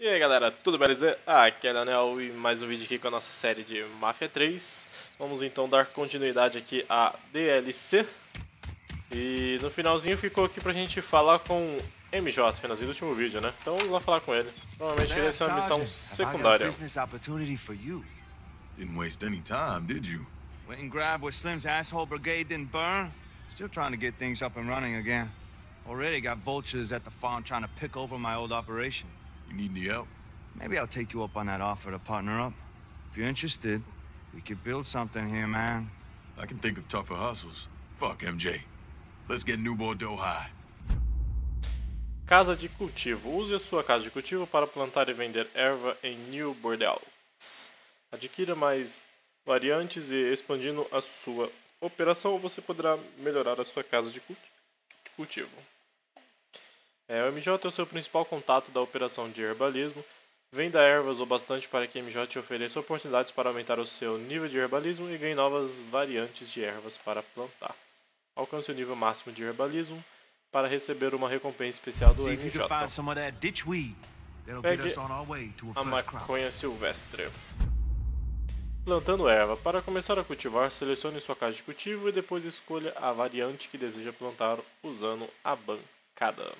E aí galera, tudo beleza? Ah, aqui é Daniel e mais um vídeo aqui com a nossa série de Mafia 3 Vamos então dar continuidade aqui à DLC E no finalzinho ficou aqui pra gente falar com MJ, finalzinho do último vídeo, né? Então vamos lá falar com ele Provavelmente vai ser uma missão secundária Didn't waste any time, did you? Went and grabbed what Slim's asshole brigade didn't burn. Still trying to get things up and running again. Already got vultures at the farm trying to pick over my old operation. You need any help? Maybe I'll take you up on that offer to partner up. If you're interested, we could build something here, man. I can think of tougher hustles. Fuck MJ. Let's get New Bordeaux high. Casa de cultivo. Use a sua casa de cultivo para plantar e vender erva em New Bordeaux. Adquira mais variantes e expandindo a sua operação, você poderá melhorar a sua casa de cultivo. É, o MJ é o seu principal contato da operação de herbalismo. Venda ervas o bastante para que MJ te ofereça oportunidades para aumentar o seu nível de herbalismo e ganhe novas variantes de ervas para plantar. Alcance o nível máximo de herbalismo para receber uma recompensa especial do MJ. Pegue a maconha silvestre. Plantando erva. Para começar a cultivar, selecione sua casa de cultivo e depois escolha a variante que deseja plantar usando a bancada.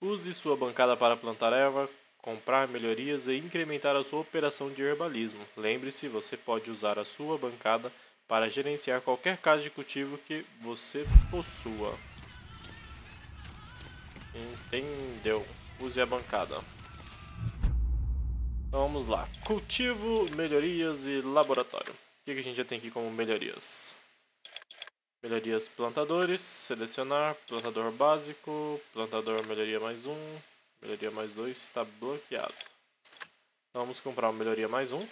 Use sua bancada para plantar erva, comprar melhorias e incrementar a sua operação de herbalismo. Lembre-se, você pode usar a sua bancada para gerenciar qualquer casa de cultivo que você possua. Entendeu? Use a bancada. Então vamos lá. Cultivo, melhorias e laboratório. O que a gente já tem aqui como melhorias? Melhorias plantadores, selecionar, plantador básico, plantador melhoria mais um, melhoria mais dois está bloqueado. Então vamos comprar uma melhoria mais um.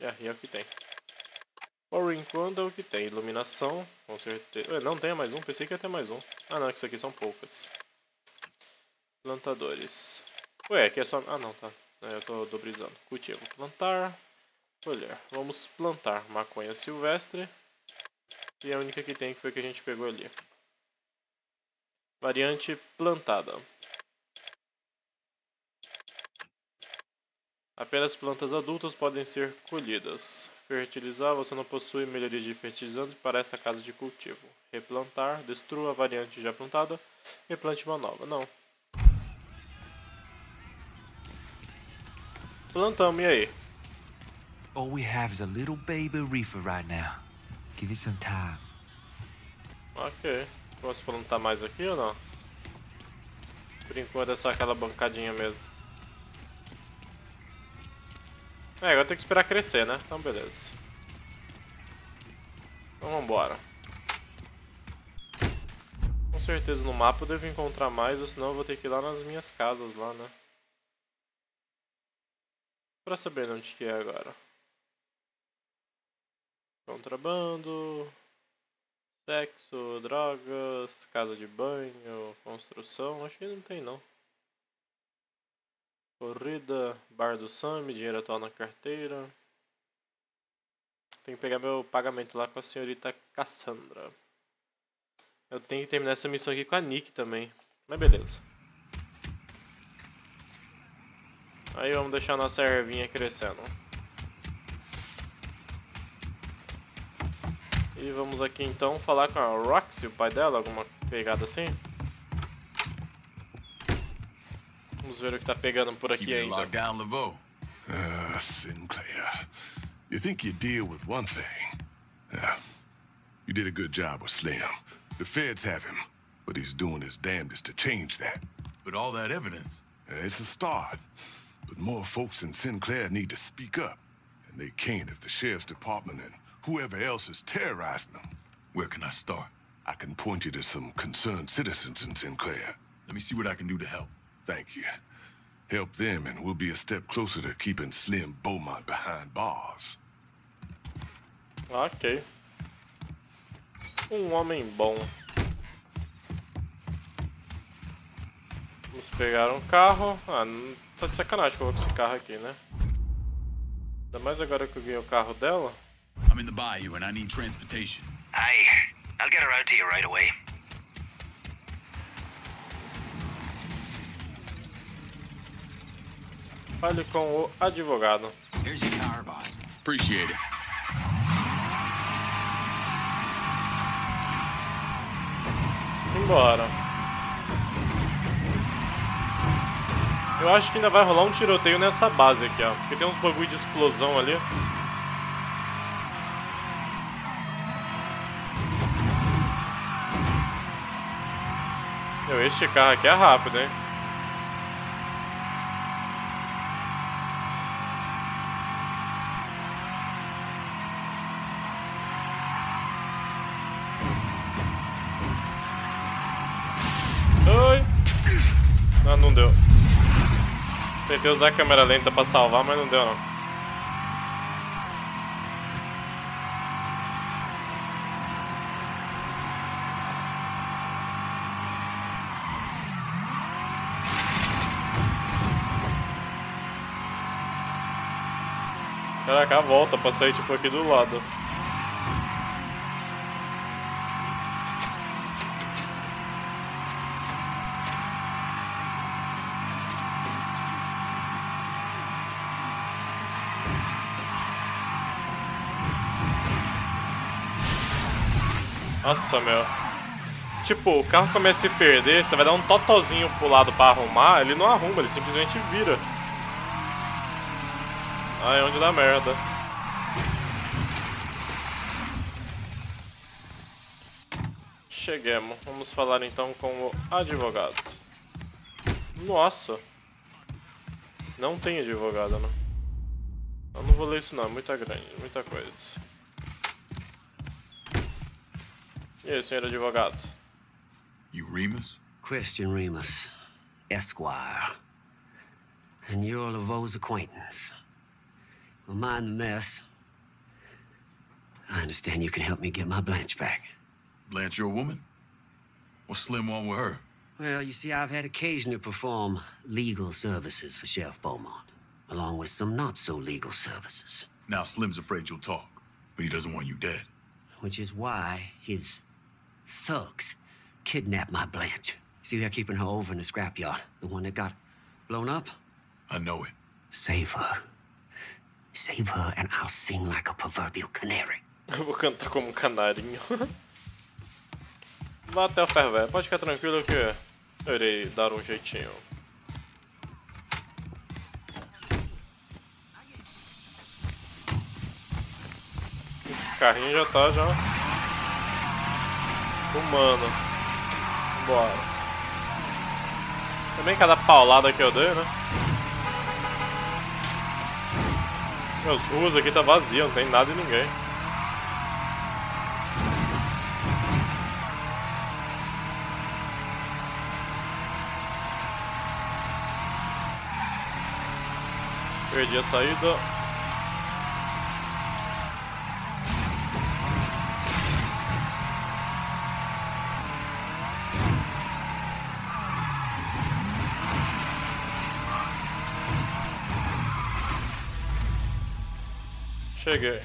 E aí é o que tem. Por enquanto é o que tem. Iluminação, com certeza. não tem mais um, pensei que ia ter mais um. Ah não, é que isso aqui são poucas. Plantadores. Ué, aqui é só... Ah não, tá. É, eu tô dobrizando. Cultivo. Plantar. Colher. Vamos plantar maconha silvestre. E a única que tem foi que a gente pegou ali. Variante plantada. Apenas plantas adultas podem ser colhidas. Fertilizar, você não possui melhorias de fertilizante para esta casa de cultivo. Replantar, destrua a variante já plantada, replante uma nova. Não. Plantamos, e aí? All we have is a little baby reefer right now. Give it some time. Ok. Posso plantar mais aqui ou não? Por enquanto é só aquela bancadinha mesmo. É, agora tem que esperar crescer, né? Então beleza. Então vambora. Com certeza no mapa eu devo encontrar mais, ou senão eu vou ter que ir lá nas minhas casas lá, né? Pra saber onde que é agora. Contrabando, sexo, drogas, casa de banho, construção, acho que não tem não. Corrida, bar do Sami, dinheiro atual na carteira. Tenho que pegar meu pagamento lá com a senhorita Cassandra. Eu tenho que terminar essa missão aqui com a Nick também. Mas beleza. Aí vamos deixar nossa ervinha crescendo. E vamos aqui então falar com a Roxy, o pai dela, alguma pegada assim. Vamos ver o que tá pegando por aqui ainda. Uh, Sinclair. You think you deal with one thing? Yeah. You did a good job with Slim. The feds have him, but he's doing his damnedest to change that. But all that evidence... Uh, it's a start. But more folks in Sinclair need to speak up. And they can't if the sheriff's department and whoever else is terrorizing them. Where can I start? I can point you to some concerned citizens in Sinclair. Let me see what I can do to help. Thank you. Help them and we'll be a step closer to keeping Slim Beaumont behind bars. Ok. Um homem bom. Vamos pegar um carro. Ah, tá de sacanagem que eu vou com esse carro aqui, né? Ainda mais agora que eu ganhei o carro dela. I'm in the bayou and I need transportation. Aye. I'll get her out to you right away. Fale com o advogado. Here's your car, boss. Appreciate it. Simbora. Eu acho que ainda vai rolar um tiroteio nessa base aqui, ó. Porque tem uns bagulho de explosão ali. Meu, este carro aqui é rápido, hein? Oi! Não, não deu. Tentei usar a câmera lenta pra salvar, mas não deu não. Caraca, a volta sair tipo aqui do lado. Nossa, meu. Tipo, o carro começa a se perder, você vai dar um totozinho pro lado pra arrumar, ele não arruma, ele simplesmente vira. Ai, onde dá merda. Cheguemos. Vamos falar então com o advogado. Nossa. Não tem advogado, não. Eu não vou ler isso não, é muita grande, muita coisa. E aí, senhor advogado? You Remus? Christian Remus, Esquire. And you're Laveau's acquaintance. Well, mind the mess. I understand you can help me get my Blanche back. Blanche your woman? What's Slim want with her? Well, you see, I've had occasion to perform legal services for Sheriff Beaumont, along with some not-so-legal services, Now Slim's afraid you'll talk, but he doesn't want you dead. which is why his thugs kidnapped my Blanche. See, they're keeping her over in the scrapyard, the one that got blown up. I know it. Save her. Save her, and I'll sing like a proverbial canary. Eu vou cantar como um canarinho. Vá até o ferro velho. Pode ficar tranquilo que eu irei dar um jeitinho. O carrinho já tá já humano. Bora. Também cada paulada que eu dei, né? Meus ruas aqui tá vazio, não tem nada e ninguém. Perdi a saída. Cheguei.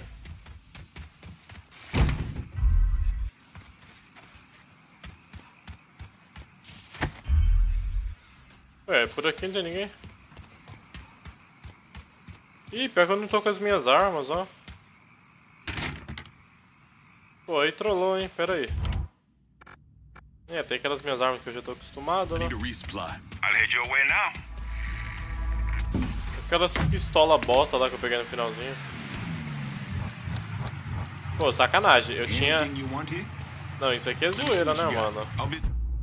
Ué, por aqui não tem ninguém. Ih, pior que eu não tô com as minhas armas, ó. Pô, aí trollou, hein? Pera aí. É, tem aquelas minhas armas que eu já tô acostumado, né? Aquelas pistola bosta lá que eu peguei no finalzinho. Pô, sacanagem. Eu tinha... Não, isso aqui é zoeira, né, mano?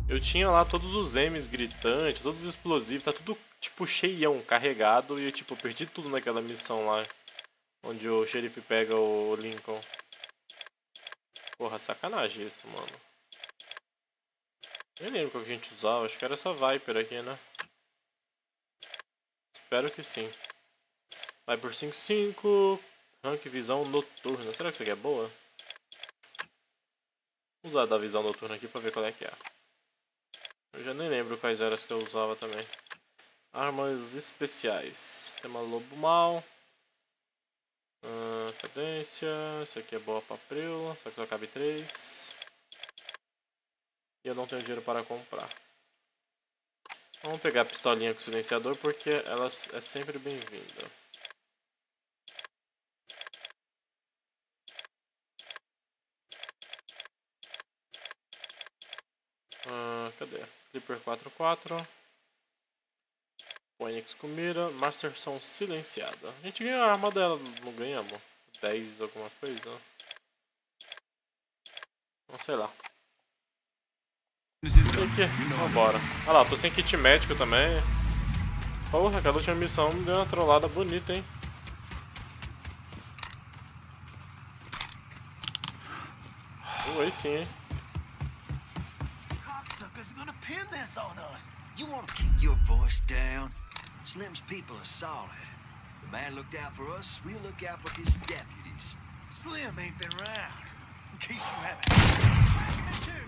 Eu tinha lá todos os M's gritantes, todos os explosivos, tá tudo, tipo, cheião, carregado. E eu, tipo, perdi tudo naquela missão lá. Onde o xerife pega o Lincoln. Porra, sacanagem isso, mano. Nem lembro qual que a gente usava, acho que era essa Viper aqui, né? Espero que sim. Viper 5.5, rank visão noturna. Será que isso aqui é boa? Vou usar da visão noturna aqui pra ver qual é que é. Eu já nem lembro quais eram as que eu usava também. Armas especiais. Tem uma lobo mal. Ah, cadência. Isso aqui é boa pra Preula, só que só cabe 3. E eu não tenho dinheiro para comprar. Vamos pegar a pistolinha com silenciador porque ela é sempre bem-vinda. Ah, cadê? Clipper 44. Phoenix com mira. Masterson silenciada. A gente ganhou a arma dela, não ganhamos? 10 alguma coisa? Não sei lá. Aqui, vambora. Olha lá, tô sem kit médico também. Porra, aquela última missão me deu uma trollada bonita, hein? Aí sim, hein? This on us. You wanna keep your voice down? Slim's people are solid. The man looked out for us, we'll look out for his deputies. Slim ain't been around. In case you haven't. Two.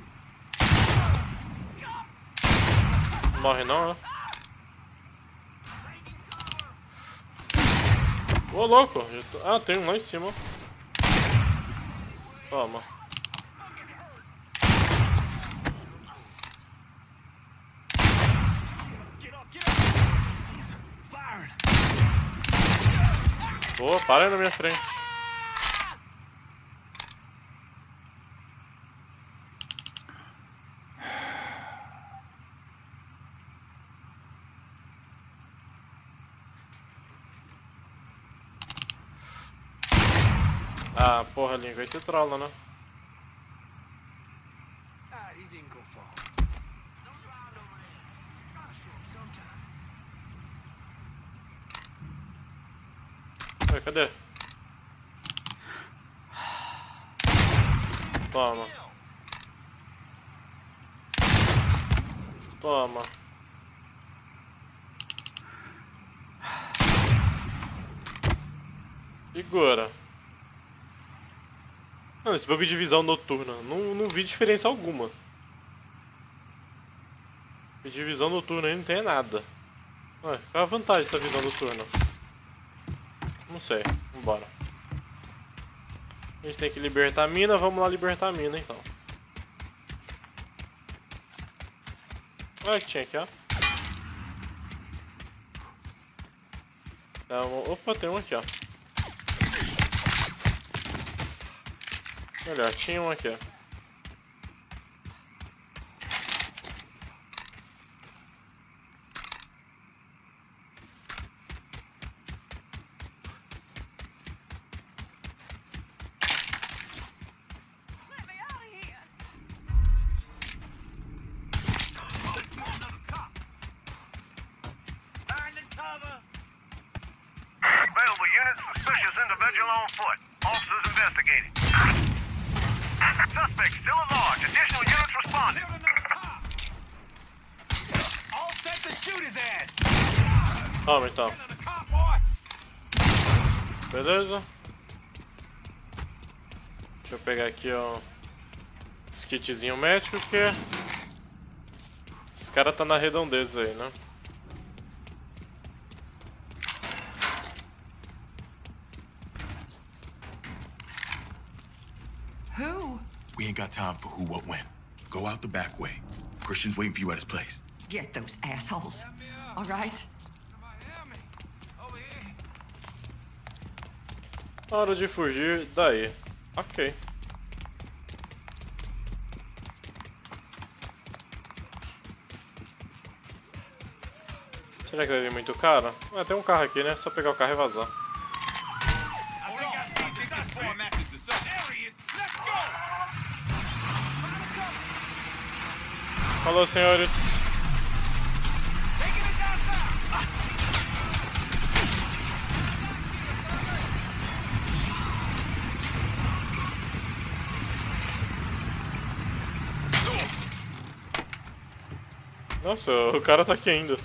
Morre não, né? Ô louco! Ah, tem um lá em cima. Toma. Get up, get up. Firing. Boa, para aí na minha frente. Ah, porra, língua, você trola, né? Ah, he didn't go far. Don't drive over there. Gotta show him sometime. Ué, cadê? Toma. Toma. Segura. Mano, esse bug de visão noturna. Não, não vi diferença alguma. De visão noturna aí não tem nada. Ué, qual é a vantagem dessa visão noturna? Não sei. Vambora. A gente tem que libertar a mina. Vamos lá libertar a mina, então. Olha que tinha aqui, ó. Uma- Opa, tem um aqui, ó. Melhor, tinha um aqui, ó. Individual on foot. Officers investigating. Suspect still at large. Additional units responding. All set to shoot his ass. Toma, então. Beleza? Deixa eu pegar aqui, ó. Esse kitzinho médico que é- Esse cara tá na redondeza aí, né? Who? We ain't got time for who, what, when. Go out the back way. Christian's waiting for you at his place. Get those assholes. All right? Hora de fugir daí. Ok. Será que vai vir muito caro? Ah, tem um carro aqui, né? Só pegar o carro e vazar. Falou, senhores. Nossa, o cara tá aqui ainda.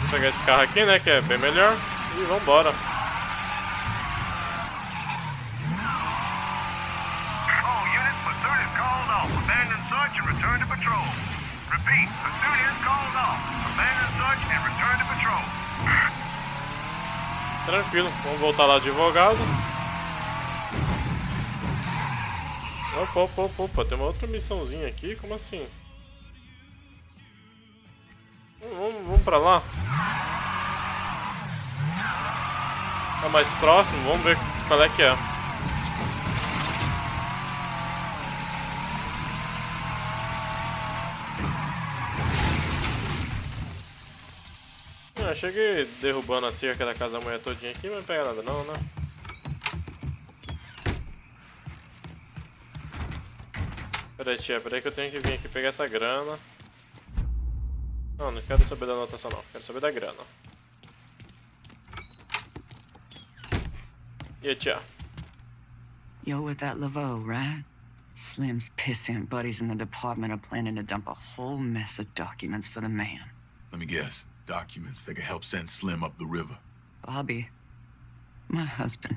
Vou pegar esse carro aqui, né? Que é bem melhor. E vambora. All units, pursuit is called off. Abandon search and return to patrol. Repeat, pursuit is called off. Abandon search and return to patrol. Tranquilo, vamos voltar lá advogado. Opa, opa, opa, opa, tem uma outra missãozinha aqui, como assim? Vamos, vamos, pra lá. Tá mais próximo, vamos ver qual é que é. Ah, cheguei derrubando a cerca da casa da mulher todinha aqui, mas não pega nada não, né? Peraí, tia, peraí que eu tenho que vir aqui pegar essa grana. Não, não quero saber da anotação não, quero saber da grana. E aí, tia? You're with that Laveau, right? Slim's pissant buddies in the department are planning to dump a whole mess of documents for the man. Let me guess. Documents that can help send Slim up the river. Bobby, my husband,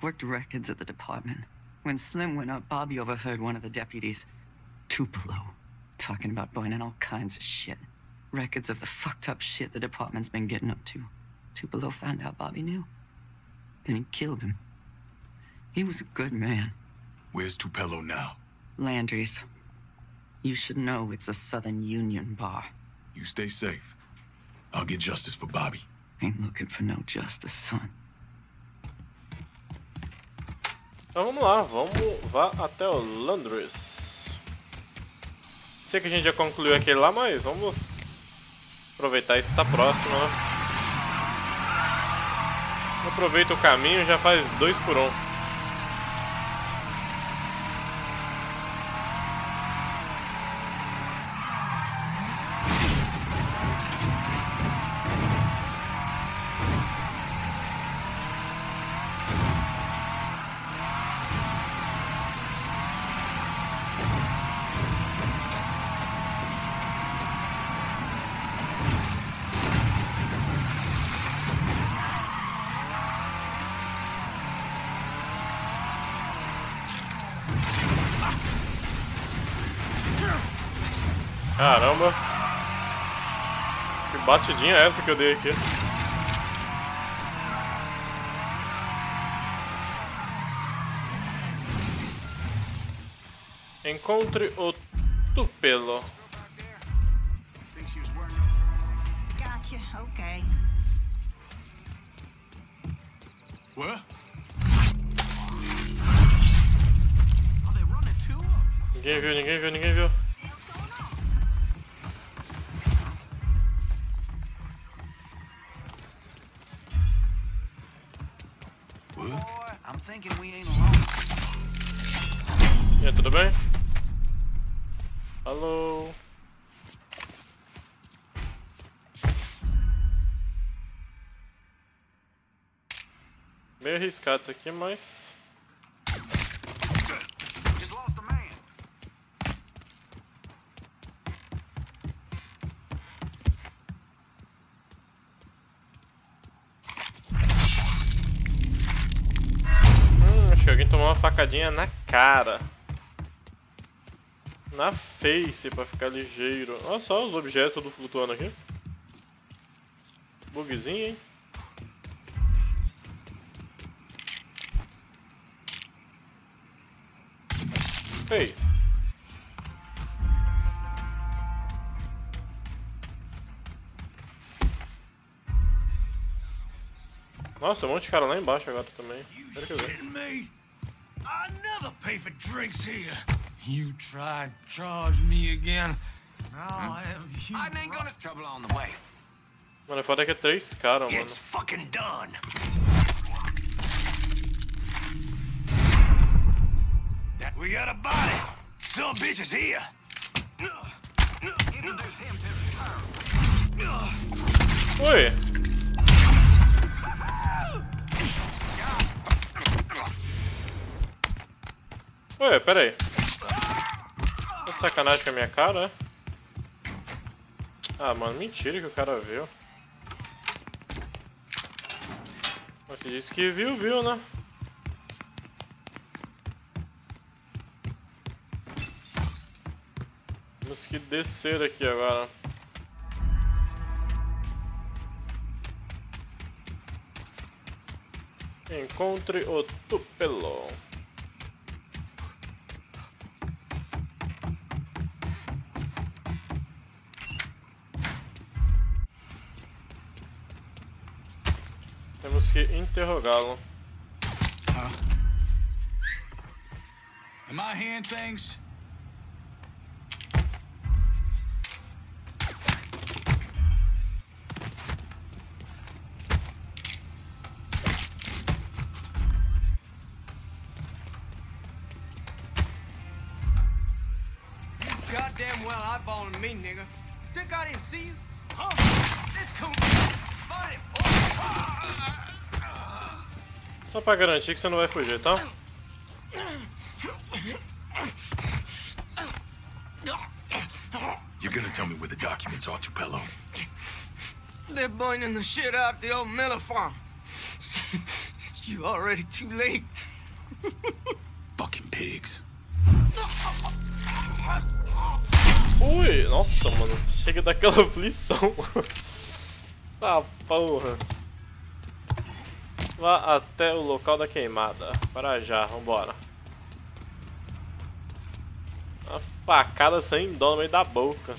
worked records at the department. When Slim went up, Bobby overheard one of the deputies, Tupelo, talking about burning all kinds of shit. Records of the fucked up shit the department's been getting up to. Tupelo found out Bobby knew. Then he killed him. He was a good man. Where's Tupelo now? Landry's. You should know it's a Southern Union bar. You stay safe. I'll get justice for Bobby. Ain't looking for no justice, son. Então vamos lá, vamos vá até o Landris. Sei que a gente já concluiu aquele lá, mas vamos aproveitar esse tá próximo, né? Aproveita o caminho já faz dois por um. Caramba! Que batidinha é essa que eu dei aqui? Encontre o Tupelo. Arriscado isso aqui, mas... Hum, acho que alguém tomou uma facadinha na cara. Na face, pra ficar ligeiro. Olha só os objetos tudo flutuando aqui. Bugzinho, hein? Ei. Nossa, tem um monte de cara lá embaixo agora também. Quero que eu ver. Kidding me? I never pay for drinks here. You tried to charge me again. Now have you. I ain't gonna trouble on the way. Mano, é foda que é três caras, mano. It's fucking done. We got a body. Some bitch is here. Introduce Oi! Ué, pera aí. Tá de sacanagem com a minha cara, é? Ah, mano, mentira que o cara viu. Você disse que viu, viu, né? Temos que descer aqui agora. Encontre o Tupelo. Temos que interrogá-lo. Am I hearing things? Goddamn well eyeballing me, nigga. Think I didn't see you? Huh? This coon spotted. Só pra garantir que você não vai fugir, tá? You're gonna tell me where the documents are, Tupelo. They're burning the shit out the old Miller farm. You're already too late. Ui, nossa, mano. Chega daquela aflição. ah, porra. Vá até o local da queimada. Para já, vambora. Uma facada sem dó no meio da boca.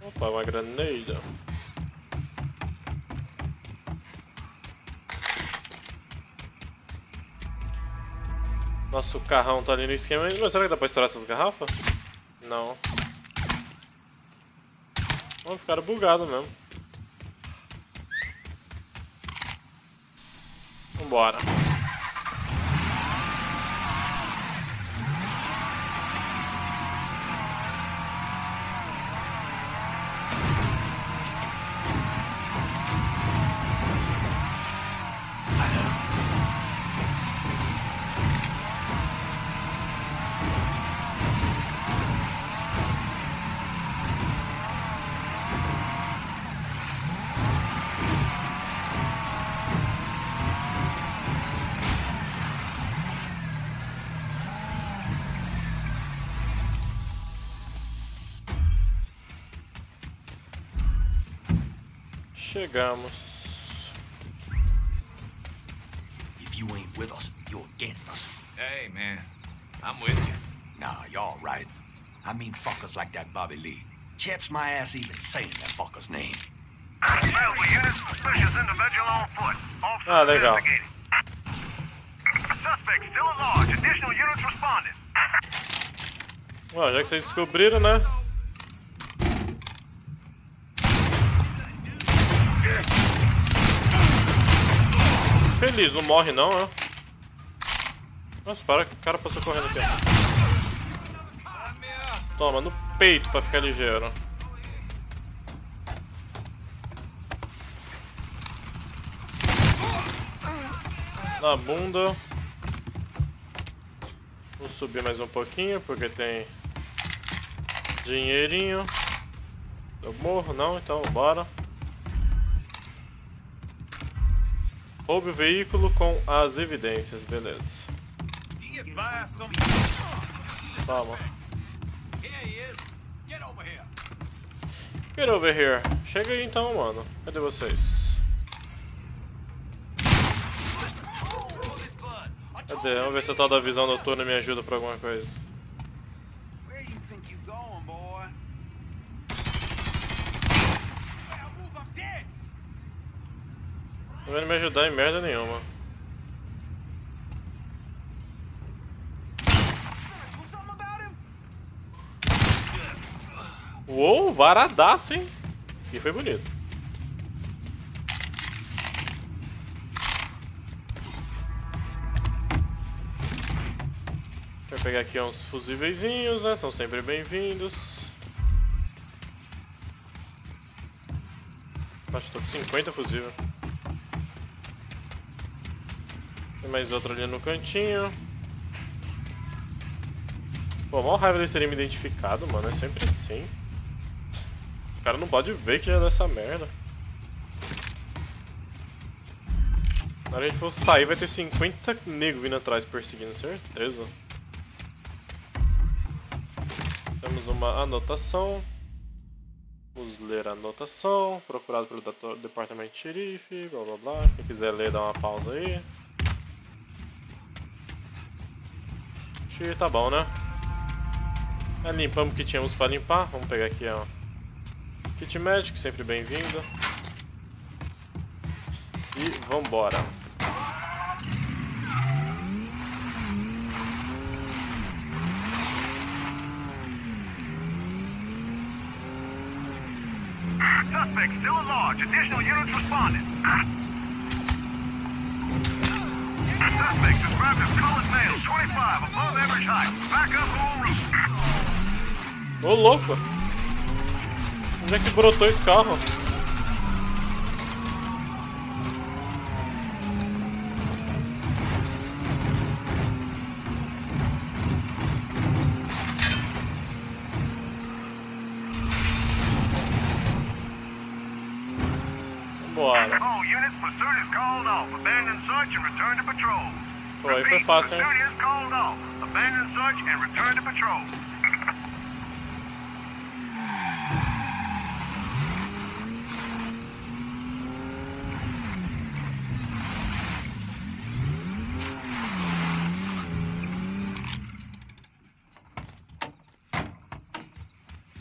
Opa, uma granada. Nosso carrão tá ali no esquema. Mas será que dá pra estourar essas garrafas? Não. Vamos ficar bugado mesmo. Vambora. Chegamos. If you ain't with us, you're against us. Hey, man. I'm with you. Nah, y'all right. I mean fuckers like that Bobby Lee. Chaps my ass even saying that fucker's name. Available units, suspicious individual on foot. Officers Ah, legal. investigating. Suspect still at large. Additional units responding. Ó, já que vocês descobriram, né? Feliz, não morre não, né? Nossa, para que o cara passou correndo aqui. Toma, no peito pra ficar ligeiro. Na bunda. Vou subir mais um pouquinho porque tem dinheirinho. Eu morro não, então bora. Roube o veículo com as evidências, beleza. Toma. Get over here. Chega aí então, mano. Cadê vocês? Cadê? Vamos ver se o tal da visão noturna me ajuda pra alguma coisa. Where you think you going, boy? Não vai me ajudar em merda nenhuma. Uou, varadaço, hein? Isso aqui foi bonito. Deixa eu pegar aqui uns fusíveiszinhos, né? São sempre bem-vindos. Acho que tô com 50 fusível. Tem mais outro ali no cantinho. Pô, mal raiva deles terem me identificado, mano. É sempre assim. O cara não pode ver que já é dessa merda. Na hora que a gente for sair, vai ter 50 nego vindo atrás perseguindo, certeza. Temos uma anotação. Vamos ler a anotação. Procurado pelo departamento de xerife, blá blá blá. Quem quiser ler, dá uma pausa aí. Que tá bom, né? Já limpamos o que tínhamos para limpar. Vamos pegar aqui, ó. Kit médico, sempre bem-vindo. E vambora. Suspect still at large. Additional units responding. Suspect described as colored male, 25, above average height. Back up all route. Ô louco! Onde é que brotou esse carro? Aí foi fácil, hein? Pursuit is called off. Abandon search and return to patrol.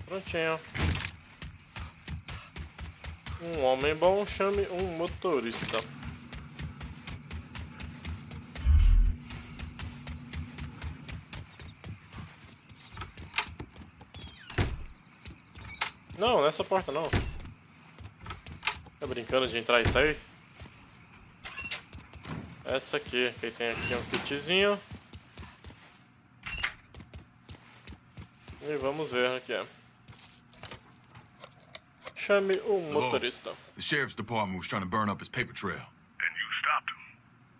Prontinho. Um homem bom chame um motorista. Não, nessa porta não. Tá brincando de entrar e sair? Essa aqui, que tem aqui um kitzinho. E vamos ver o que é. Chame um Hello. motorista. The sheriff's department was trying to burn up his paper trail. And you stopped him.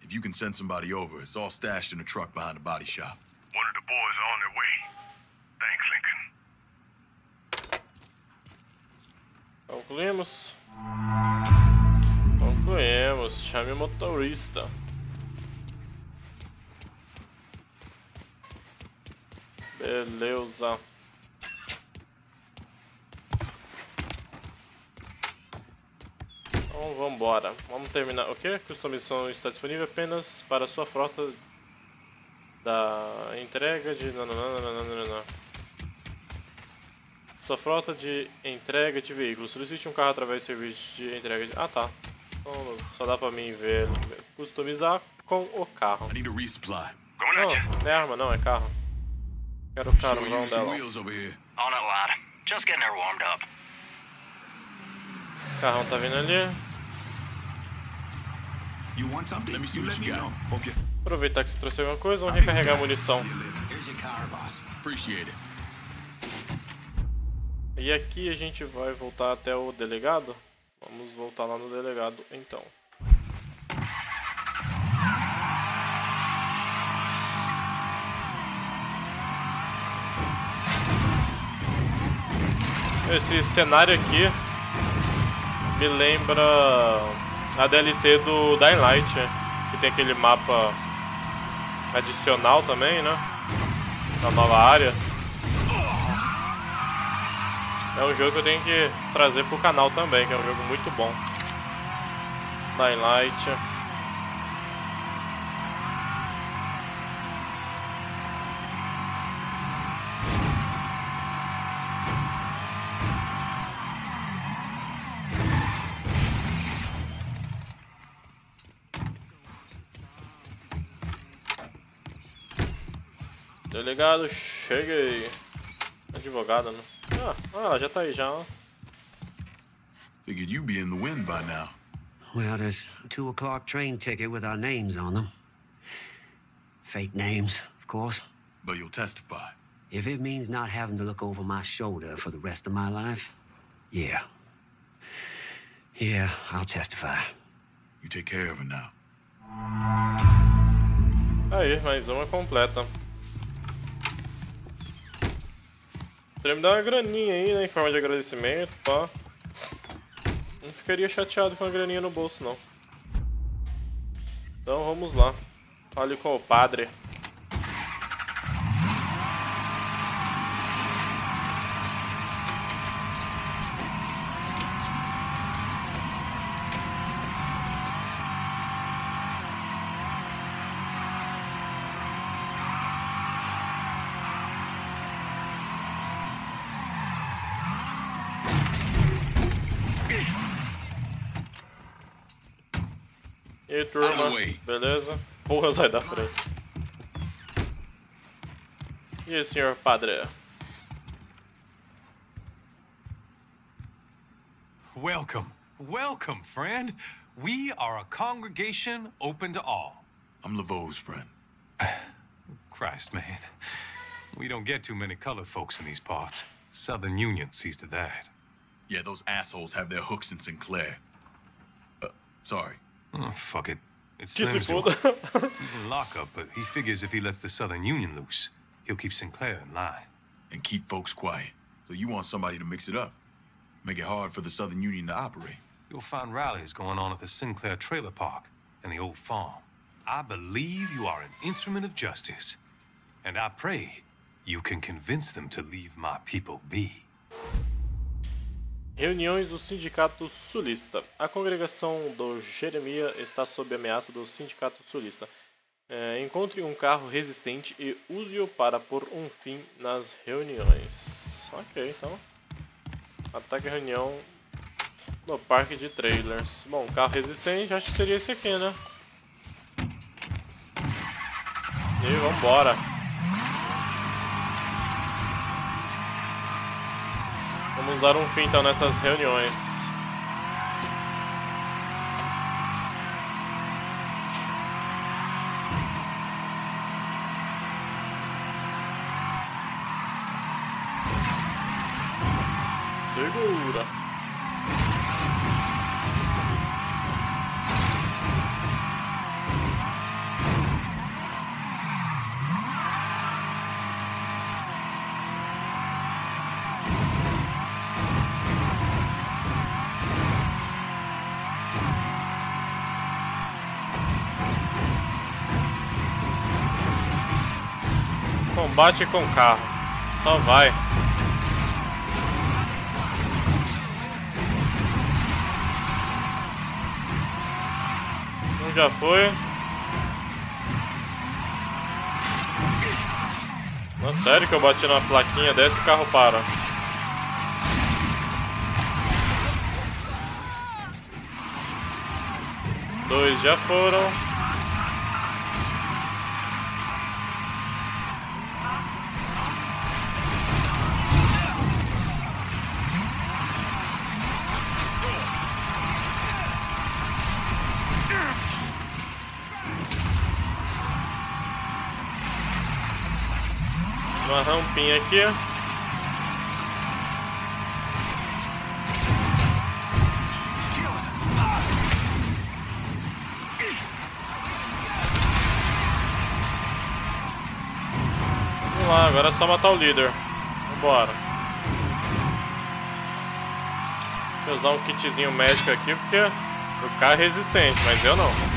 If you can send somebody over, it's all stashed in a truck behind the body shop. One of the boys are on their way. Thanks, Lincoln. Concluímos. Concluímos. Chame o motorista. Beleza. Então vambora. Vamos terminar. O que? Customização está disponível apenas para sua frota da entrega de. Não, não, não, não, não, não, não. Sua frota de entrega de veículos. Solicite um carro através do serviço de entrega de. Ah tá. Então só dá pra mim ver. Customizar com o carro. I need a resupply. Não, não é arma não, é carro. Quero o you some dela. O carrão tá vindo ali. Aproveitar que você trouxe alguma coisa, vamos recarregar a munição. Here's your car, boss. Appreciate it. E aqui a gente vai voltar até o delegado. Vamos voltar lá no delegado então. Esse cenário aqui me lembra a DLC do Dying Light, que tem aquele mapa adicional também, né? Na nova área. É um jogo que eu tenho que trazer pro canal também, que é um jogo muito bom. Dying Light. Delegado, cheguei. Advogada, né? Ah, ela já tá aí já. Figured you'd be in the wind by now. Well, there's a two o'clock train ticket with our names on them. Fake names, of course. But you'll testify. If it means not having to look over my shoulder for the rest of my life, yeah. Yeah, I'll testify. You take care of her now. Aí, mais uma completa. Poderia me dar uma graninha aí, né, em forma de agradecimento, pá. Não ficaria chateado com a graninha no bolso, não. Então vamos lá. Fale com o padre. E aí, turma? Beleza? Porra, sai da frente. E aí, senhor padre? Welcome, welcome, friend. We are a congregation open to all. I'm Laveau's friend. Christ, man. We don't get too many colored folks in these parts. Southern Union sees to that. Yeah, those assholes have their hooks in Sinclair. Uh, sorry. Oh, fuck it. It's Que se Slim's He's in lockup, but he figures if he lets the Southern Union loose, he'll keep Sinclair in line. And keep folks quiet. So you want somebody to mix it up. Make it hard for the Southern Union to operate. You'll find rallies going on at the Sinclair Trailer Park and the old farm. I believe you are an instrument of justice, and I pray you can convince them to leave my people be. Reuniões do Sindicato Sulista. A congregação do Jeremia está sob ameaça do Sindicato Sulista. É, encontre um carro resistente e use-o para pôr um fim nas reuniões. Ok, então. Ataque a reunião no parque de trailers. Bom, carro resistente, acho que seria esse aqui, né? E vambora. Vamos dar um fim então nessas reuniões. Segura. Combate com carro. Só vai. Um já foi. Não, sério que eu bati na plaquinha, desce o carro para. Dois já foram. Rampinha aqui. Vamos lá, agora é só matar o líder. Vambora. Eu usar um kitzinho médico aqui porque o carro é resistente, mas eu não.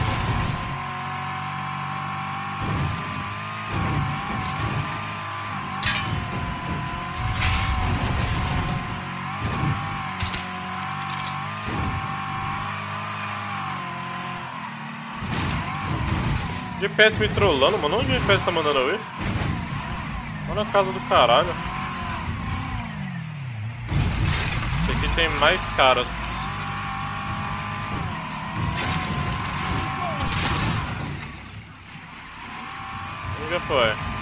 GPS me trollando, mano. Onde o GPS tá mandando eu ir? Olha a casa do caralho. Esse aqui tem mais caras. Onde já foi?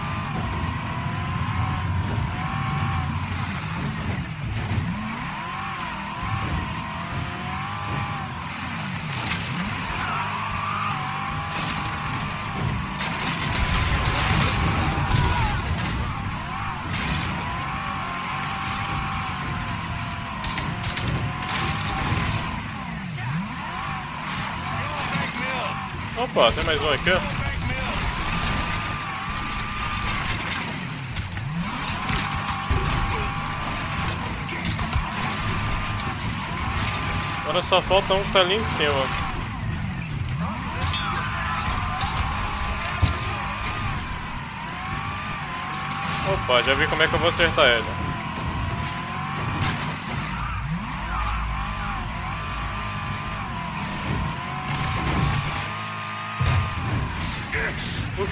Opa, tem mais um aqui. Agora só falta um que tá ali em cima. Opa, já vi como é que eu vou acertar ele.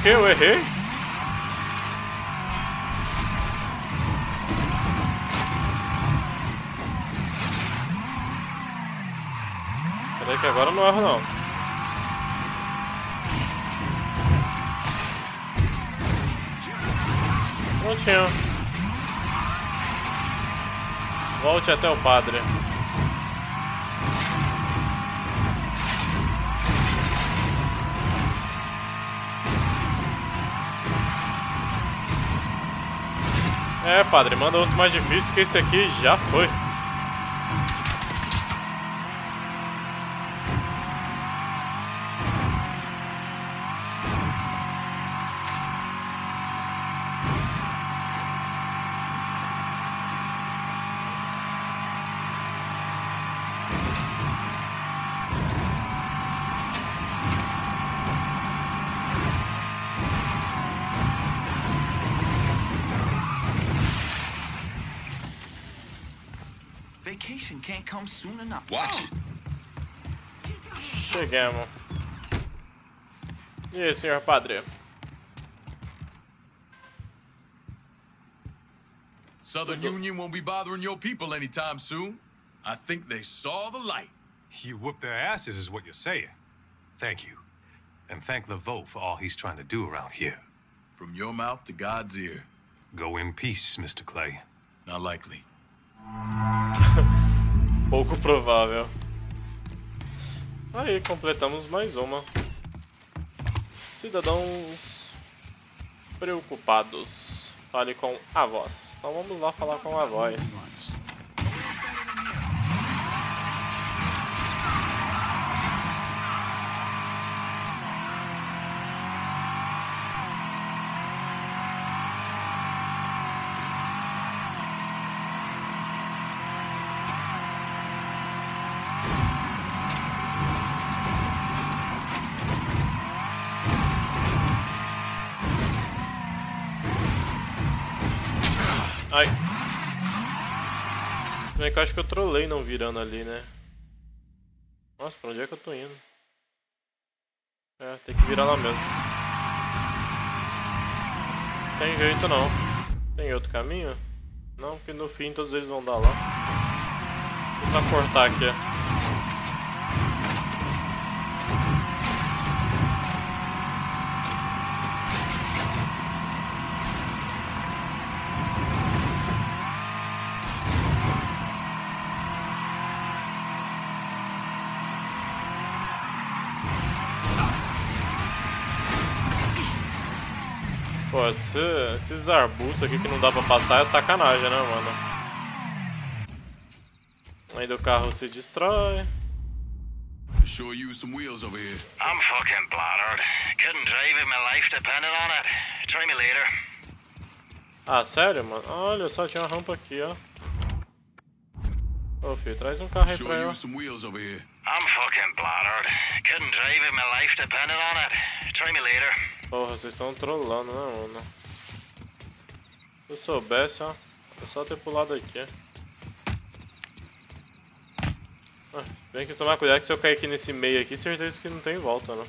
Que? Eu errei? Até que agora eu não erro não. Prontinho. Volte até o padre. É, padre, manda outro mais difícil que esse aqui já foi. Can't come soon enough. Watch it. Chegamos. E aí, senhor padre? Southern Union won't be bothering your people anytime soon. I think they saw the light. You whooped their asses, is what you're saying. Thank you. And thank Laveau for all he's trying to do around here. From your mouth to God's ear. Go in peace, Mr. Clay. Not likely. Pouco provável. Aí, completamos mais uma. Cidadãos preocupados. Fale com a voz. Então vamos lá falar com a voz. Ai. É que eu acho que eu trolei não virando ali, né? Nossa, pra onde é que eu tô indo? É, tem que virar lá mesmo. Tem jeito não. Tem outro caminho? Não, porque no fim todos eles vão dar lá. Vou só cortar aqui. Esse, esses arbustos aqui que não dá pra passar é sacanagem, né, mano? Ainda o carro se destrói. Sure use some wheels over here. I'm fucking. Couldn't drive if my life depended on it. Try me later. Ah, sério, mano? Olha só, tinha uma rampa aqui, ó. Ô, filho, traz um carro aí pra I'm fucking bladdered. Couldn't drive if my life depended on it. Try me later. Porra, vocês estão trolando, né, mano? Se eu soubesse, ó. É só ter pulado aqui. Ah, tem que tomar cuidado que se eu cair aqui nesse meio aqui, certeza que não tem volta, né?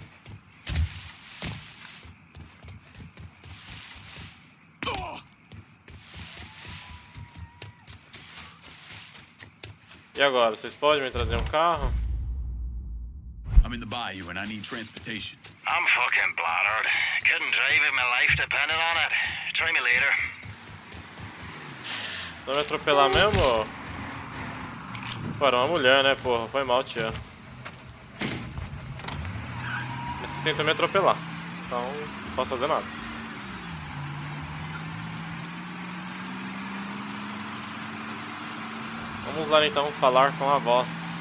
E agora, vocês podem me trazer um carro? I'm in the bayou and I need transportation. I'm fucking bladdered. Couldn't drive if my life depended on it. Try me later. Vai me atropelar mesmo? Pô, era uma mulher, né, porra? Foi mal, tia. Mas você tentou me atropelar. Então, não posso fazer nada. Vamos lá então falar com a voz.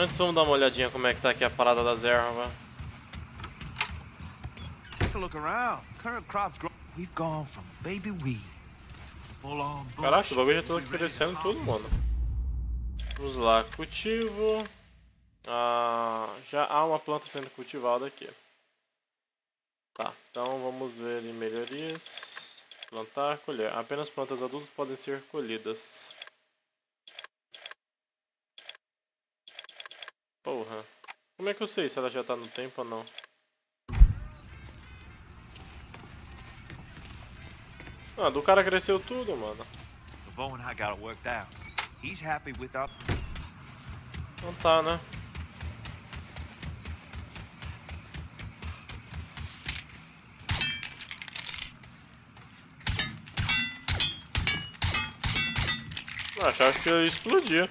Antes vamos dar uma olhadinha como é que tá aqui a parada das ervas. Caraca, o bagulho já tá aqui crescendo tudo, mano. Vamos lá, cultivo. Ah, já há uma planta sendo cultivada aqui. Tá, então vamos ver em melhorias. Plantar, colher. Apenas plantas adultas podem ser colhidas. Porra. Como é que eu sei se ela já tá no tempo ou não? Ah, do cara cresceu tudo, mano. Não tá, né? Eu achava que ia explodir.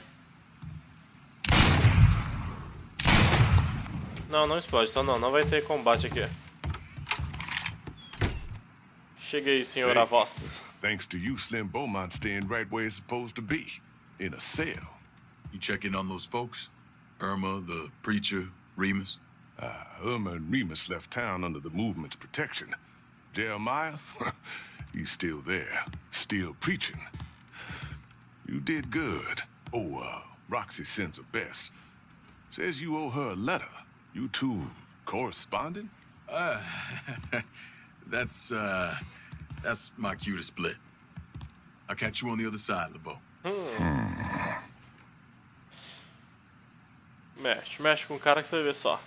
Não, não explode, então não, não vai ter combate aqui. Cheguei, senhor Hey. Avós. Thanks to you, Slim Beaumont staying right where it's supposed to be. In a cell. You check in on those folks? Irma, the preacher, Remus? Uh, Irma and Remus left town under the movement's protection. Jeremiah, he's still there, still preaching. You did good. Oh, uh, Roxy sends her best. Says you owe her a letter. You two corresponding? Uh, that's, uh, that's my cue to split. I'll catch you on the other side, LeBeau. Mexe, mexe com o cara que você vai ver só.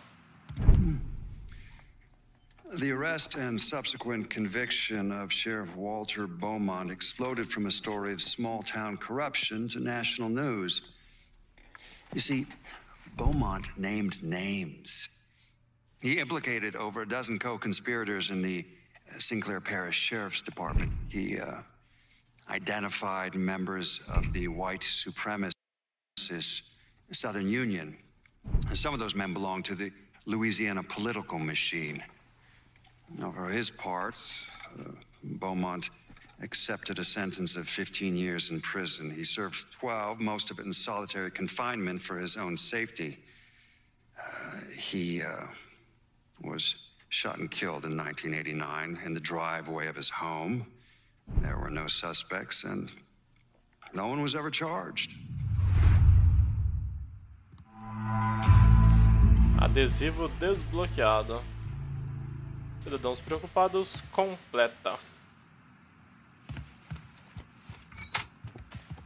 The arrest and subsequent conviction of Sheriff Walter Beaumont exploded from a story of small town corruption to national news. You see, Beaumont named names. He implicated over a dozen co conspirators in the Sinclair Parish Sheriff's Department. He uh, identified members of the white supremacist Southern Union. And some of those men belonged to the Louisiana political machine. Now, for his part, uh, Beaumont accepted a sentence of 15 years in prison. He served 12, most of it in solitary confinement for his own safety. Uh, he uh, was shot and killed in 1989 in the driveway of his home. There were no suspects, and no one was ever charged. Adesivo desbloqueado. Cidadãos preocupados completa.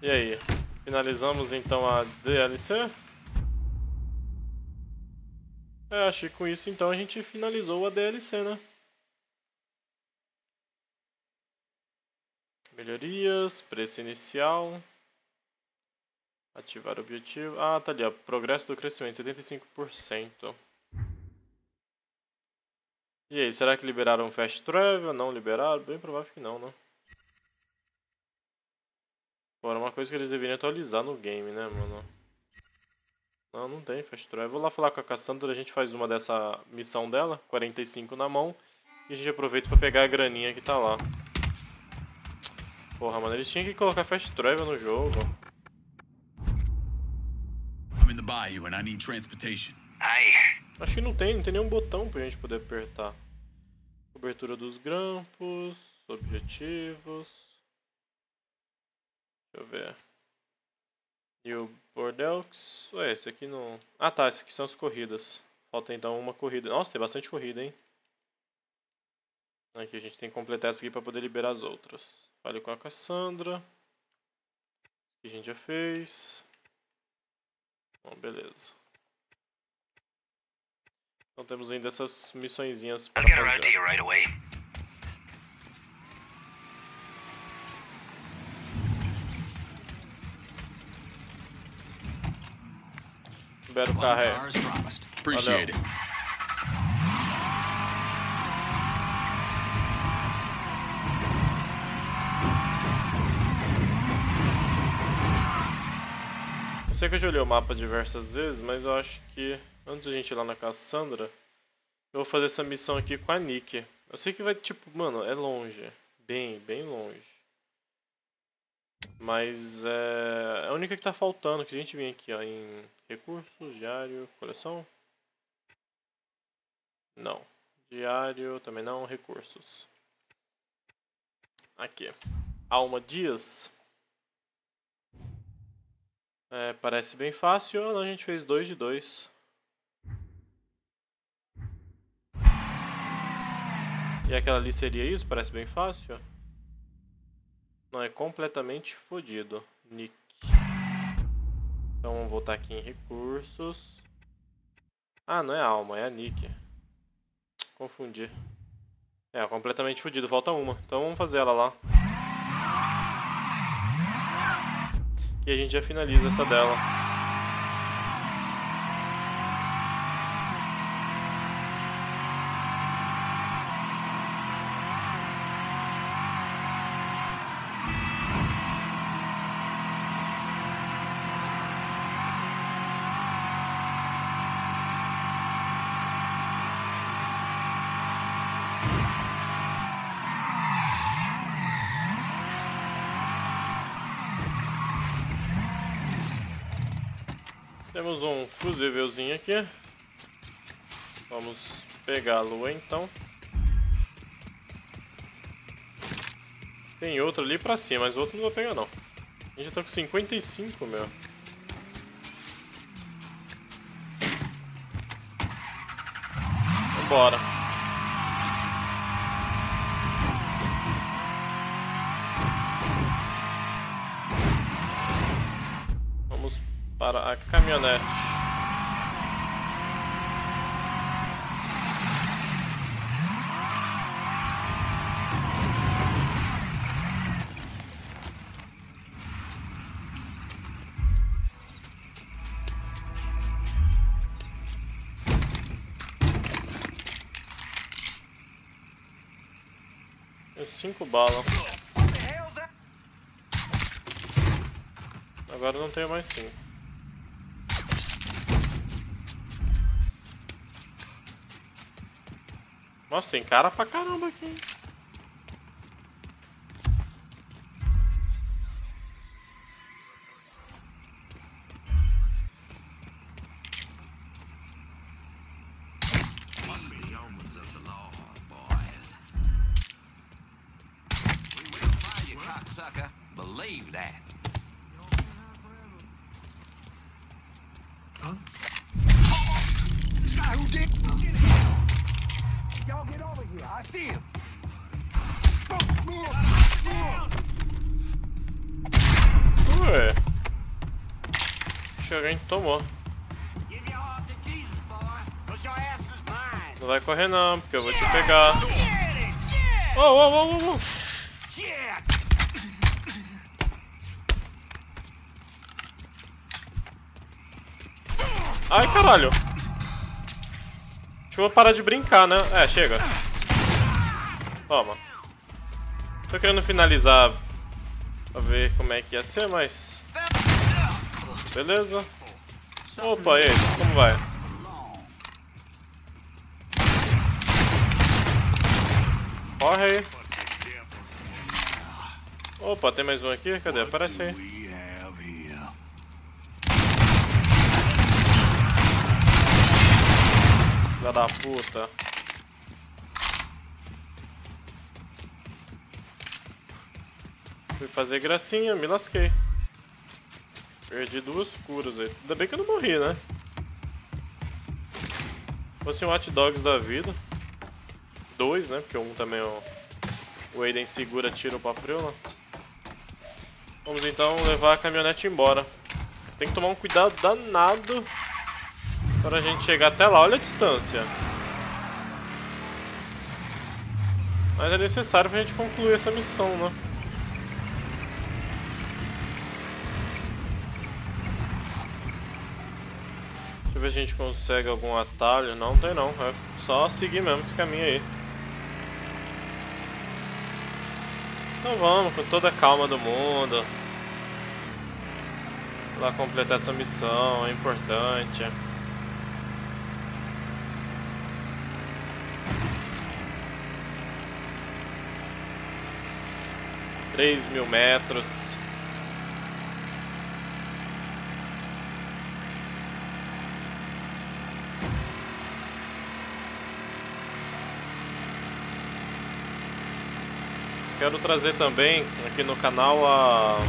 E aí, finalizamos então a DLC? É, acho que com isso então a gente finalizou a DLC, né? Melhorias, preço inicial. Ativar objetivo. Ah, tá ali, ó. Progresso do crescimento, 75%. E aí, será que liberaram Fast Travel? Não liberaram? Bem provável que não, né? Era uma coisa que eles deveriam atualizar no game, né, mano? Não, não tem Fast Travel. Vou lá falar com a Cassandra, a gente faz uma dessa missão dela, 45 na mão. E a gente aproveita pra pegar a graninha que tá lá. Porra, mano, eles tinham que colocar Fast Travel no jogo. I'm in the bayou and I need transportation. Acho que não tem, não tem nenhum botão pra gente poder apertar. Cobertura dos grampos, objetivos. Deixa eu ver. E o Bordelx. Ué, esse aqui não. Ah tá, esse aqui são as corridas. Falta então uma corrida. Nossa, tem bastante corrida, hein? Aqui a gente tem que completar essa aqui pra poder liberar as outras. Fale com a Cassandra. Que a gente já fez. Bom, beleza. Então temos ainda essas missõezinhas para fazer. Libera o carro aí. Appreciate it. Eu sei que eu já olhei o mapa diversas vezes, mas eu acho que antes de a gente ir lá na Cassandra, eu vou fazer essa missão aqui com a Nick. Eu sei que vai, tipo, mano, é longe. Bem, bem longe. Mas é a única que tá faltando, que a gente vem aqui, ó, em recursos, diário, coleção. Não. Diário, também não, recursos. Aqui. Alma Dias. É, parece bem fácil. Ah, não, a gente fez dois de dois. E aquela ali seria isso? Parece bem fácil. Não, é completamente fodido. Nick. Então vamos voltar aqui em recursos. Ah, não é alma, é a Nick. Confundi. É, completamente fudido. Falta uma. Então vamos fazer ela lá. E a gente já finaliza essa dela. Temos um aqui. Vamos pegá-lo então. Tem outro ali pra cima, mas outro não vou pegar não. A gente já tá com 55, meu. Vambora. Vamos para a caminhonete. Cinco balas. Agora não tenho mais cinco. Nossa, tem cara pra caramba aqui. hein? Oh. Ai, caralho. Deixa eu parar de brincar, né? É, chega. Toma. Tô querendo finalizar pra ver como é que ia ser, mas... Beleza. Opa, e aí? Como vai? Corre aí. Opa, tem mais um aqui? Cadê? Aparece aí. Filha da puta. Fui fazer gracinha, me lasquei. Perdi duas curas aí. Ainda bem que eu não morri, né? Fosse um hot dogs da vida. Dois, né? Porque um também o, o Aiden segura tiro pra Prila. Vamos então levar a caminhonete embora. Tem que tomar um cuidado danado para a gente chegar até lá. Olha a distância. Mas é necessário pra gente concluir essa missão, né? Deixa eu ver se a gente consegue algum atalho. Não tem não, é só seguir mesmo esse caminho aí. Então vamos, com toda a calma do mundo. Lá completar essa missão, é importante. Três mil metros. Quero trazer também aqui no canal a,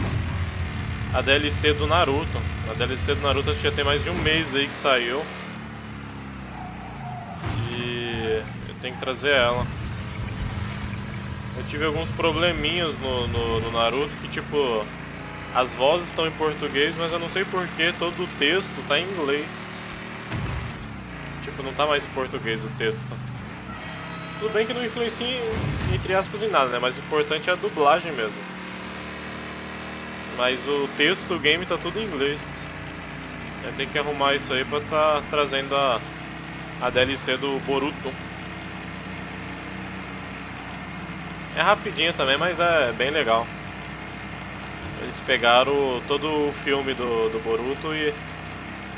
a DLC do Naruto. A DLC do Naruto já tem mais de um mês aí que saiu. E eu tenho que trazer ela. Eu tive alguns probleminhas no, no, no Naruto que tipo as vozes estão em português, mas eu não sei porque todo o texto está em inglês. Tipo, não tá mais em português o texto. Tudo bem que não influencia, entre aspas, em nada, né? Mas o importante é a dublagem mesmo. Mas o texto do game tá tudo em inglês. Tenho que arrumar isso aí pra tá trazendo a, a DLC do Boruto. É rapidinho também, mas é bem legal. Eles pegaram todo o filme do, do Boruto e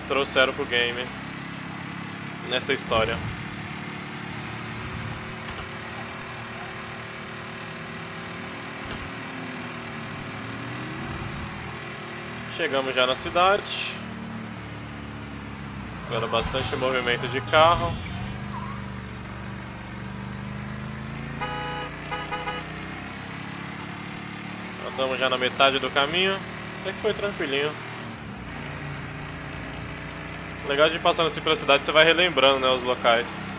trouxeram pro game nessa história. Chegamos já na cidade. Agora bastante movimento de carro. Estamos já na metade do caminho. Até que foi tranquilinho. Legal de passando assim pela cidade, você vai relembrando né, os locais.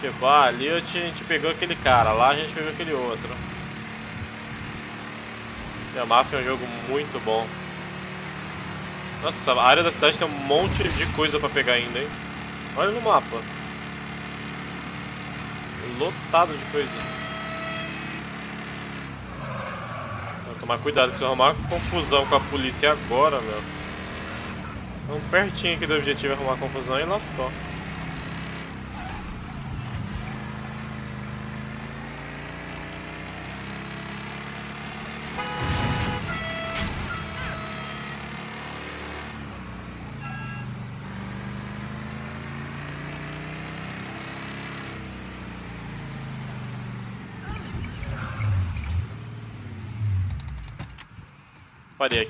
Tipo, ah, ali a gente pegou aquele cara, lá a gente pegou aquele outro. E a Mafia é um jogo muito bom. Nossa, a área da cidade tem um monte de coisa pra pegar ainda, hein? Olha no mapa lotado de coisa. Então, tomar cuidado, precisa arrumar confusão com a polícia agora, meu. Vamos pertinho aqui do objetivo é arrumar confusão e lascou.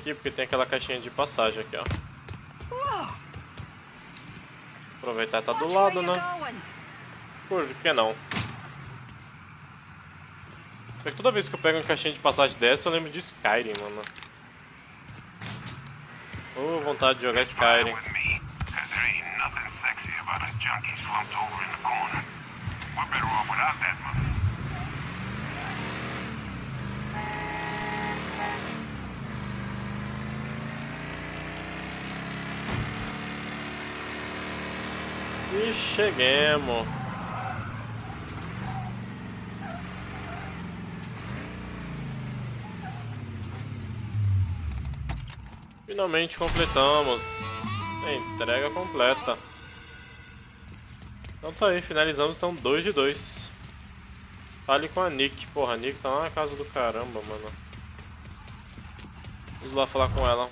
Aqui porque tem aquela caixinha de passagem aqui, ó. Aproveitar tá do lado, né? Por que não? Porque toda vez que eu pego uma caixinha de passagem dessa, eu lembro de Skyrim, mano. Oh, vontade de jogar Skyrim. E cheguemos. Finalmente completamos. Entrega completa. Então tá aí, finalizamos, então 2 de 2. Fale com a Nick. Porra, a Nick tá lá na casa do caramba, mano. Vamos lá falar com ela.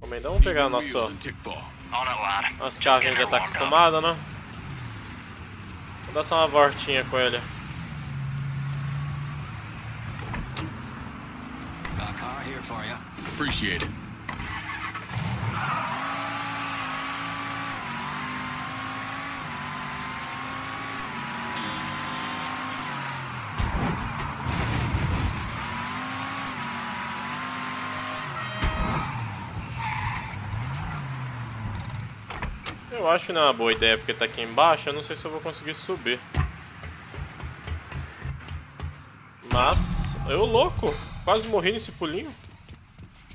Comendão, vamos pegar a nossa... Nosso carro que a gente já tá acostumado, né? Vou dar só uma voltinha com ele. Appreciate it. Eu acho que não é uma boa ideia porque tá aqui embaixo, eu não sei se eu vou conseguir subir. Mas, eu louco, quase morri nesse pulinho.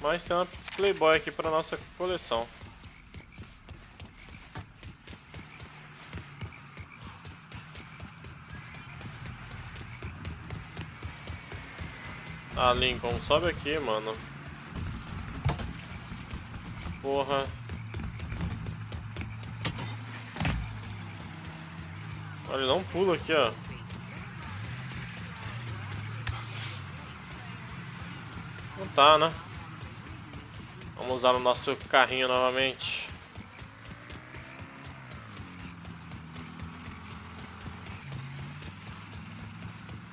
Mas tem uma Playboy aqui para nossa coleção. Ah, Lincoln, sobe aqui, mano. Porra. Olha, dá um pulo aqui, ó. Não tá, né? Vamos usar o nosso carrinho novamente.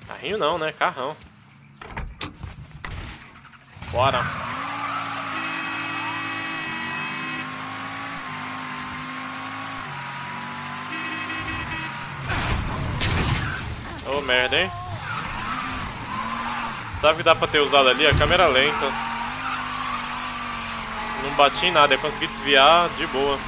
Carrinho não, né? Carrão. Bora. Oh, merda, hein? Sabe que dá pra ter usado ali? A câmera lenta. Não bati em nada, eu consegui desviar de boa.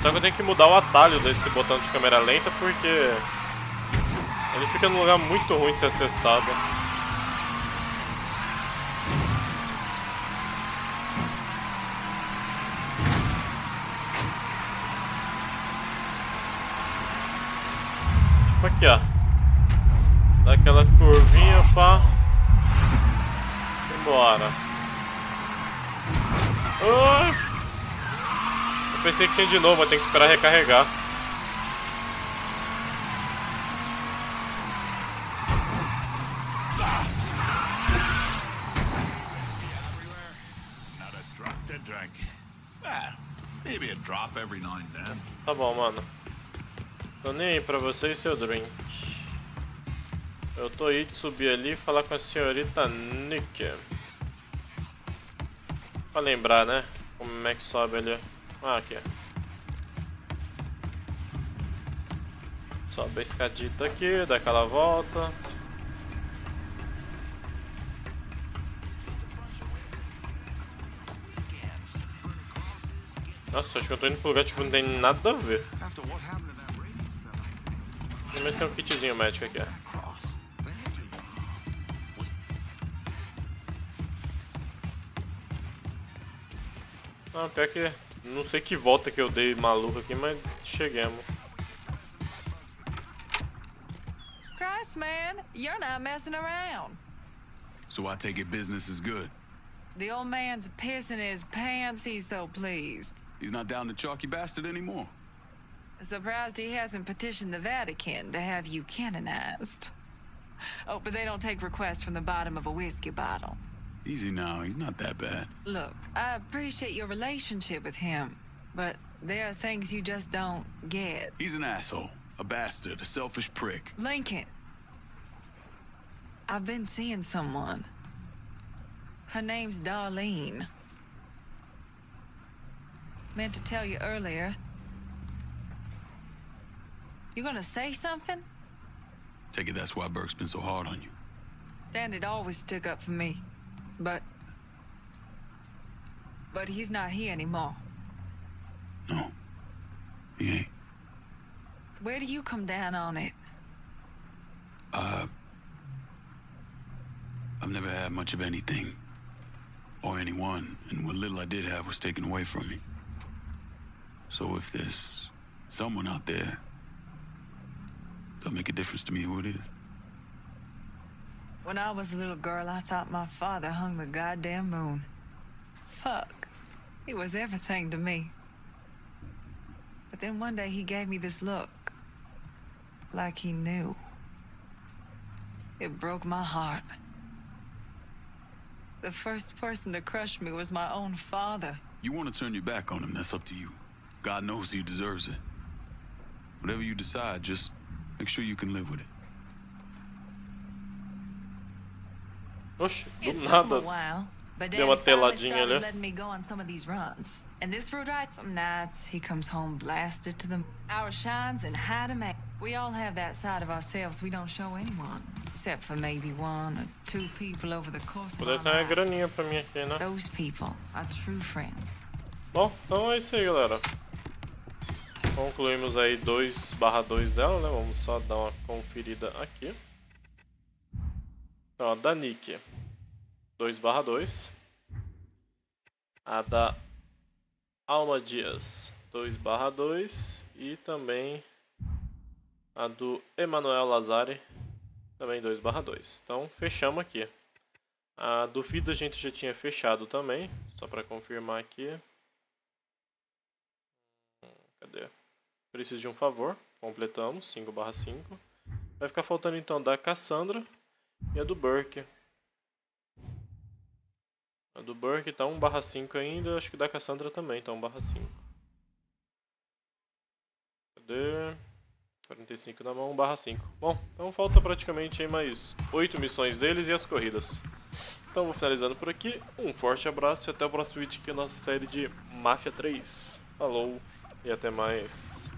Só que eu tenho que mudar o atalho desse botão de câmera lenta porque ele fica num lugar muito ruim de ser acessado. Pensei que tinha de novo, mas tem que esperar recarregar. Ah, maybe a drop every now and then. Tá bom, mano. Tô nem aí pra você e seu drink. Eu tô aí de subir ali e falar com a senhorita Nick. Pra lembrar, né? Como é que sobe ali. Ah, aqui. Sobe a escadita aqui, dá aquela volta. Nossa, acho que eu tô indo pro lugar tipo não tem nada a ver. Mas tem um kitzinho médico aqui. Ah, pior que. Não sei que volta que eu dei maluco aqui, mas cheguemos. Christ, man, you're not messing around. So I take it business is good. The old man's pissing his pants. He's so pleased. He's not down the chalky bastard anymore. Surprised he hasn't petitioned the Vatican to have you canonized. Oh, but they don't take requests from the bottom of a whiskey bottle. Easy now, he's not that bad. Look, I appreciate your relationship with him, but there are things you just don't get. He's an asshole, a bastard, a selfish prick. Lincoln. I've been seeing someone. Her name's Darlene. Meant to tell you earlier. You gonna say something? Take it that's why Burke's been so hard on you. Dan had always stuck up for me. But... But he's not here anymore. No. He ain't. So where do you come down on it? Uh... I've never had much of anything. Or anyone, and what little I did have was taken away from me. So if there's someone out there, don't make a difference to me who it is. When I was a little girl, I thought my father hung the goddamn moon. Fuck. He was everything to me. But then one day he gave me this look. Like he knew. It broke my heart. The first person to crush me was my own father. You want to turn your back on him, that's up to you. God knows he deserves it. Whatever you decide, just make sure you can live with it. Oxe, do nada. Deu uma teladinha ali. And this road ride, some nights he comes home blasted to the hour shines and high to make. We all have that side of ourselves we don't show anyone, except for maybe one or two people over the course of our life. né? Those people are true friends. Bom, então é isso aí, galera. Concluímos aí 2 barra 2 dela, né? Vamos só dar uma conferida aqui. Então, a da Nick, 2 barra 2. A da Alma Dias, 2 barra 2. E também a do Emanuel Lazari, também 2 barra 2. Então, fechamos aqui. A do Vida a gente já tinha fechado também, só para confirmar aqui. Cadê? Preciso de um favor. Completamos. 5 barra 5. Vai ficar faltando então da Cassandra e a do Burke. A do Burke tá 1 barra 5 ainda. Acho que da Cassandra também tá 1 barra 5. Cadê? 45 na mão, 1 barra 5. Bom, então falta praticamente mais 8 missões deles e as corridas. Então vou finalizando por aqui. Um forte abraço e até o próximo vídeo aqui na nossa série de Máfia 3. Falou! e até mais.